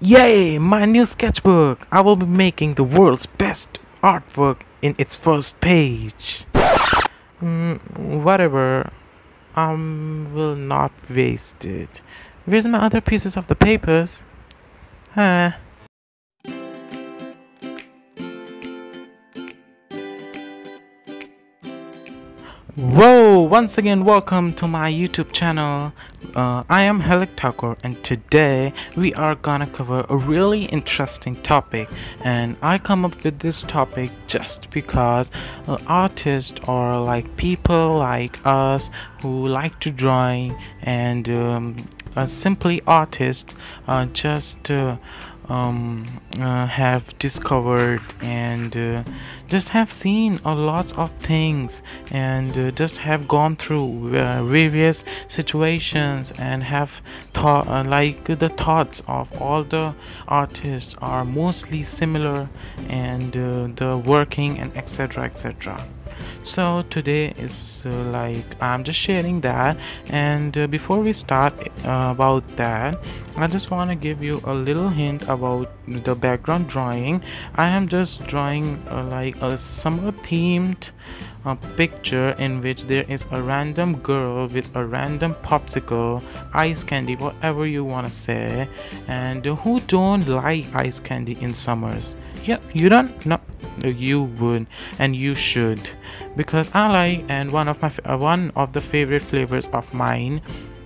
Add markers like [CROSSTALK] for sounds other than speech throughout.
Yay, my new sketchbook! I will be making the world's best artwork in its first page. Mm, whatever, I will not waste it. Where's my other pieces of the papers? Huh? Whoa! Once again, welcome to my YouTube channel. Uh, I am Helik Thakur, and today we are gonna cover a really interesting topic. And I come up with this topic just because uh, artists or like people like us who like to drawing and um, simply artists uh, just uh, um, uh, have discovered and uh, just have seen a lot of things and uh, just have gone through uh, various situations and have thought uh, like the thoughts of all the artists are mostly similar and uh, the working and etc etc so today is uh, like i'm just sharing that. And uh, before we start uh, about that i just want to give you a little hint about the background drawing. I am just drawing uh, like a summer themed a picture in which there is a random girl with a random popsicle ice candy whatever you want to say. And who don't like ice candy in summers? Yeah you don't? No you would and you should. Because i like and one of my uh, one of the favorite flavors of mine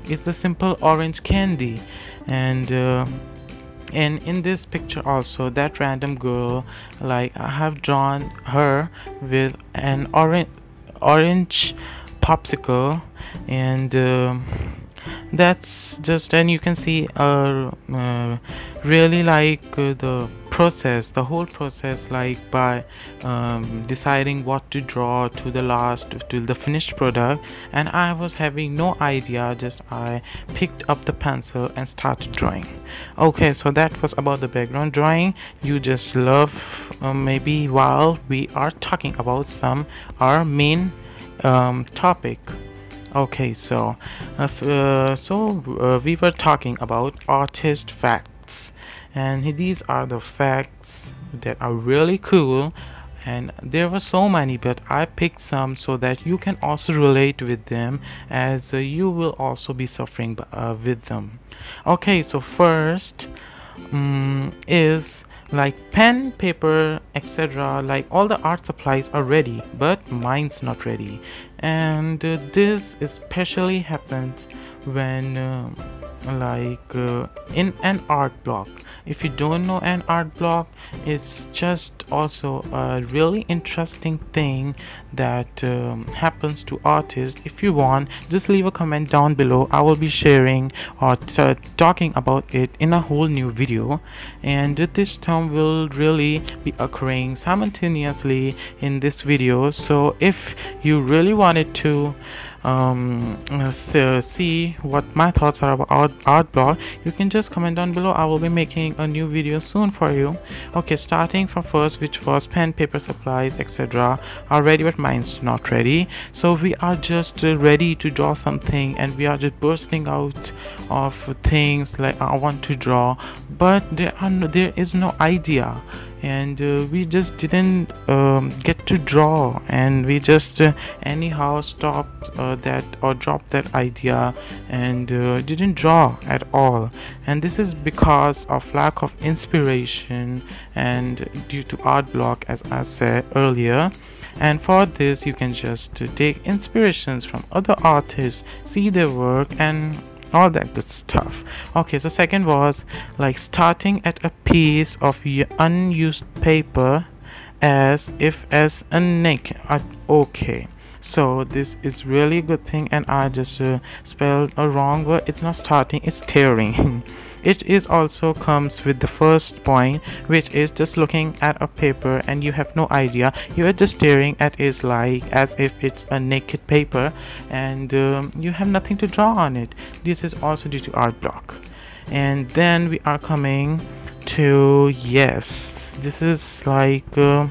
is the simple orange candy. And uh, and in this picture also that random girl like i have drawn her with an orange orange popsicle. And uh, that's just and you can see uh, uh really like uh, the process the whole process like by um, deciding what to draw to the last to the finished product. And I was having no idea just I picked up the pencil and started drawing. Okay so that was about the background drawing. You just love uh, maybe while we are talking about some our main um, topic. Okay so uh, uh, so uh, we were talking about artist facts and these are the facts that are really cool. And there were so many but i picked some so that you can also relate with them as uh, you will also be suffering uh, with them. Okay so first um, is like pen paper etc like all the art supplies are ready but mine's not ready. And uh, this especially happens when uh, like uh, in an art block. If you don't know an art block it's just also a really interesting thing that um, happens to artists. If you want just leave a comment down below. I will be sharing or talking about it in a whole new video. And this term will really be occurring simultaneously in this video. So if you really wanted to um, see what my thoughts are about art, block you can just comment down below. I will be making a new video soon for you. Okay starting from first which was pen paper supplies etc are ready but mine's not ready. So we are just ready to draw something and we are just bursting out of things like i want to draw. But there are no, there is no idea and uh, we just didn't um, get to draw. And we just uh, anyhow stopped uh, that or dropped that idea and uh, didn't draw at all. And this is because of lack of inspiration and due to art block as i said earlier. And for this you can just take inspirations from other artists see their work and all that good stuff okay so second was like starting at a piece of unused paper as if as a naked uh, okay so this is really a good thing and i just uh, spelled a wrong word. It's not starting it's tearing [LAUGHS] it is also comes with the first point which is just looking at a paper and you have no idea. You are just staring at it like as if it's a naked paper and um, you have nothing to draw on it. This is also due to art block. And then we are coming to yes this is like uh,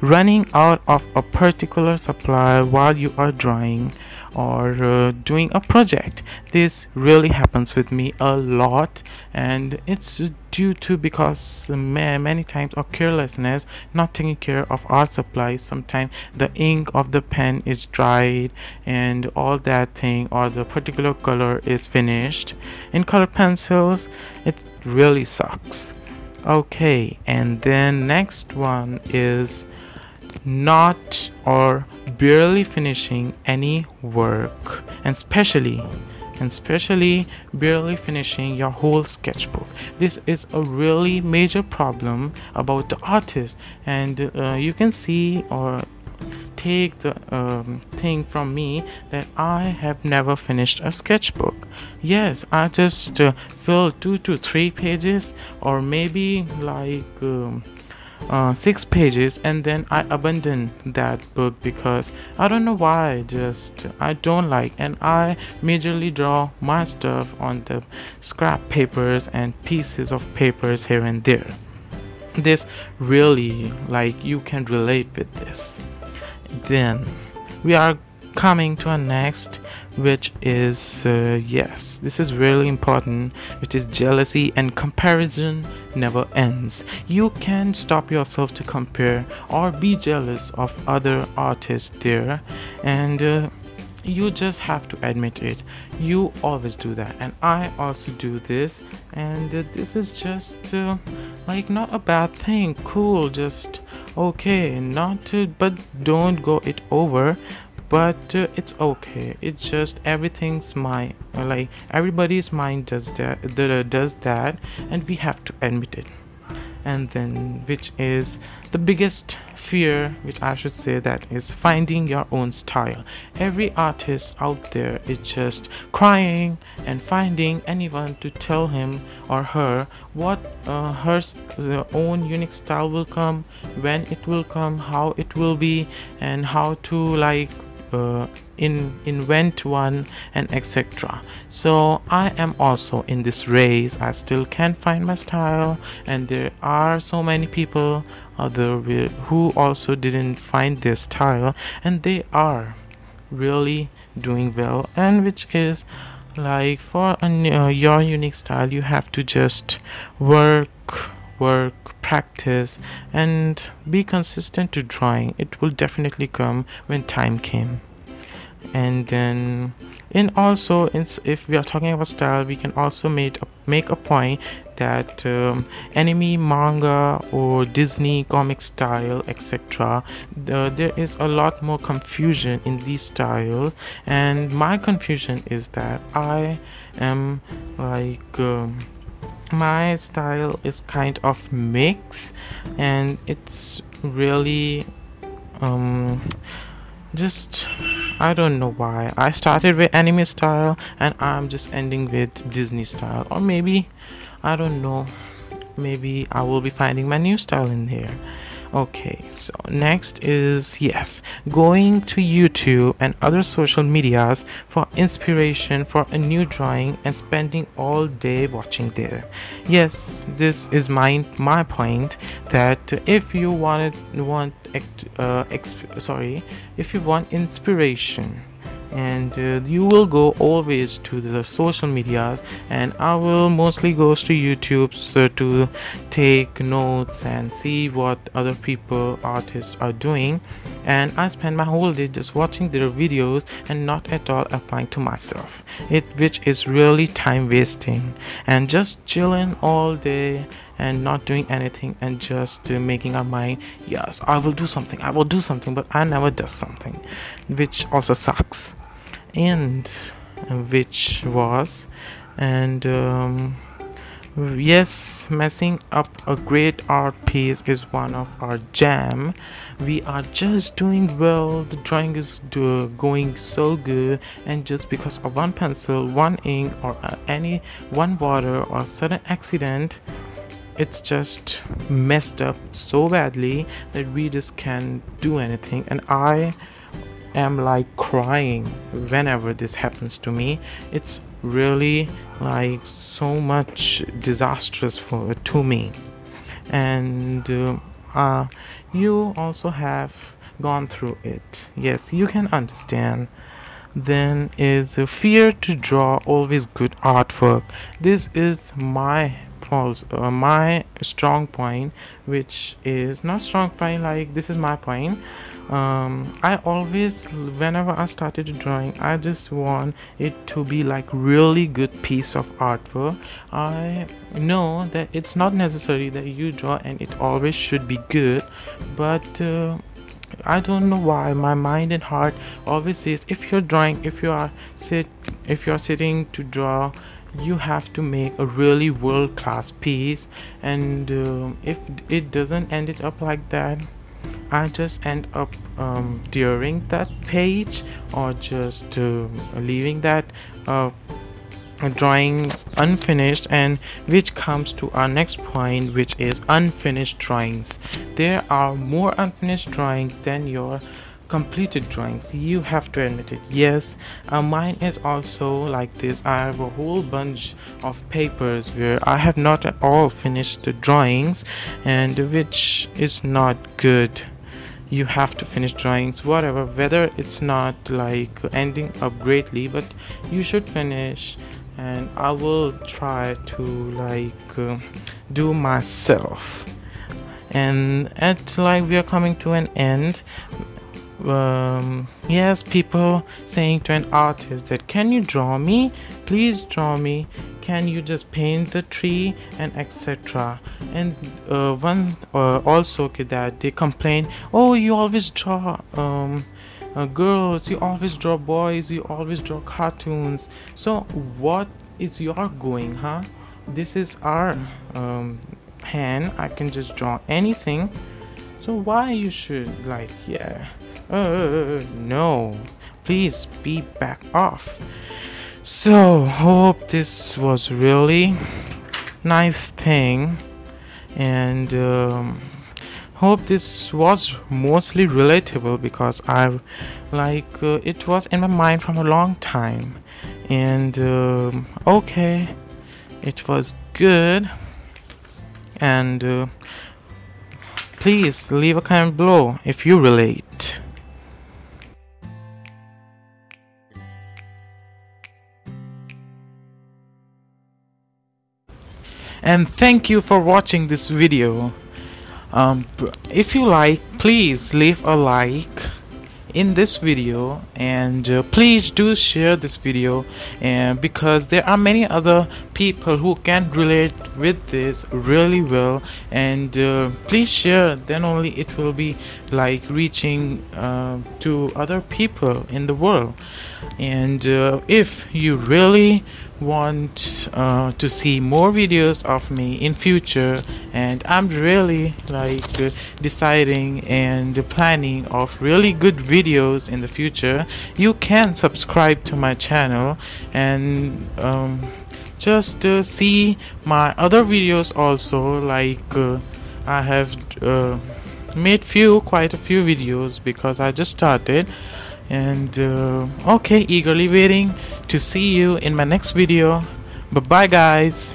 running out of a particular supply while you are drawing or uh, doing a project. This really happens with me a lot and it's due to because many times of carelessness not taking care of art supplies sometimes the ink of the pen is dried and all that thing or the particular color is finished. In color pencils it really sucks. Okay and then next one is not or barely finishing any work and especially and especially barely finishing your whole sketchbook this is a really major problem about the artist and uh, you can see or take the um, thing from me that I have never finished a sketchbook. Yes, I just uh, fill two to three pages or maybe like um, uh, six pages and then I abandoned that book because I don't know why just I don't like and I majorly draw my stuff on the scrap papers and pieces of papers here and there. This really like you can relate with this. Then we are coming to our next which is uh, yes this is really important which is jealousy and comparison never ends. You can stop yourself to compare or be jealous of other artists there and uh, you just have to admit it. You always do that and i also do this and uh, this is just uh, like not a bad thing. Cool just okay not to but don't go it over but uh, it's okay. It's just everything's mind like everybody's mind does that does that and we have to admit it. And then which is the biggest fear which i should say that is finding your own style. Every artist out there is just crying and finding anyone to tell him or her what uh, her own unique style will come when it will come how it will be and how to like uh, in invent one and etc so i am also in this race. I still can't find my style. And there are so many people other who also didn't find their style. And they are really doing well. And which is like for a, uh, your unique style you have to just work work practice and be consistent to drawing. It will definitely come when time came. And then and also if we are talking about style we can also make a, make a point that um, anime manga or disney comic style etc the, there is a lot more confusion in these styles and my confusion is that i am like um, my style is kind of mix and it's really um just I don't know why. I started with anime style and I'm just ending with Disney style. Or maybe I don't know. Maybe I will be finding my new style in here okay so next is yes going to youtube and other social medias for inspiration for a new drawing and spending all day watching there. Yes this is my my point that if you wanted want uh, sorry if you want inspiration and uh, you will go always to the social medias and i will mostly goes to youtube so to take notes and see what other people artists are doing. And i spend my whole day just watching their videos and not at all applying to myself it which is really time wasting. And just chilling all day and not doing anything and just uh, making our mind yes i will do something i will do something but i never does something which also sucks and which was. And um, yes messing up a great art piece is one of our jam. We are just doing well. The drawing is do, going so good. And just because of one pencil one ink or uh, any one water or sudden accident it's just messed up so badly that we just can't do anything. And i am like crying whenever this happens to me. It's really like so much disastrous for to me. And uh, uh, you also have gone through it. Yes you can understand. Then is a fear to draw always good artwork. This is my pulse uh, my strong point which is not strong point like this is my point um, I always whenever I started drawing I just want it to be like really good piece of artwork. I know that it's not necessary that you draw and it always should be good but uh, I don't know why. My mind and heart always says if you're drawing if you are sit if you're sitting to draw you have to make a really world-class piece. And uh, if it doesn't end it up like that I just end up um, during that page or just uh, leaving that uh, drawing unfinished and which comes to our next point which is unfinished drawings. There are more unfinished drawings than your completed drawings. You have to admit it. Yes uh, mine is also like this. I have a whole bunch of papers where i have not at all finished the drawings and which is not good you have to finish drawings whatever whether it's not like ending up greatly but you should finish. And i will try to like uh, do myself. And at like we are coming to an end um, yes people saying to an artist that can you draw me? Please draw me. Can you just paint the tree? and etc and uh, one uh, also that they complain oh you always draw um, uh, girls. You always draw boys. You always draw cartoons. So what is your going huh? This is our um, hand. I can just draw anything. So why you should like yeah uh, no. Please be back off. So, hope this was really nice thing. And um, hope this was mostly relatable because I like uh, it was in my mind from a long time. And um, okay. It was good. And uh, please leave a comment below if you relate and thank you for watching this video. Um, if you like please leave a like in this video and uh, please do share this video and because there are many other people who can relate with this really well. And uh, please share then only it will be like reaching uh, to other people in the world. And uh, if you really want uh, to see more videos of me in future and I'm really like uh, deciding and planning of really good videos in the future you can subscribe to my channel. And um, just uh, see my other videos also like uh, I have uh, made few quite a few videos because I just started. And uh, okay eagerly waiting to see you in my next video. Bye bye guys